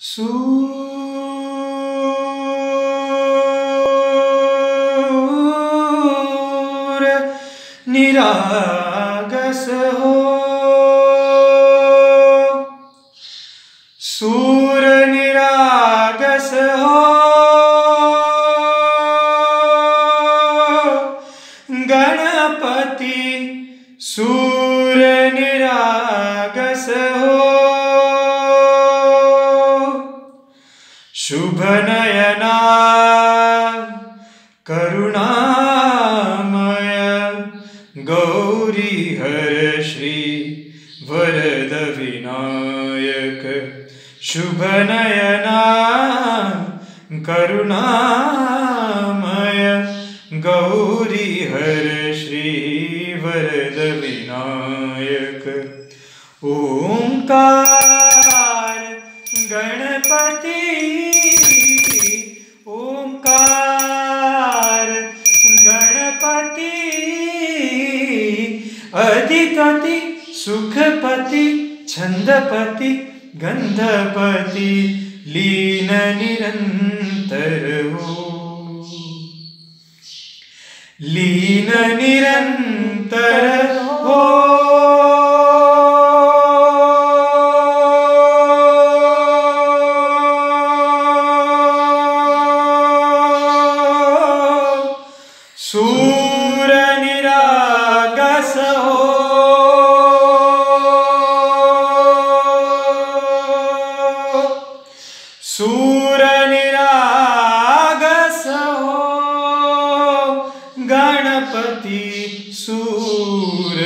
सूर निरागस हो। सूर निरागस हो। गणपति सूर निरागस हो। शुभ नयना करुणामय गौरी हर श्री वरद विनायक शुभ नयना करुणामय गौरी हर श्री वरद विनायक ओंकार, गणपति अधिपति सुखपति छंदपति गंधपति लीन निरंतर हो लीन निरंतर हो Sul. दूर निरागस हो गणपति सूर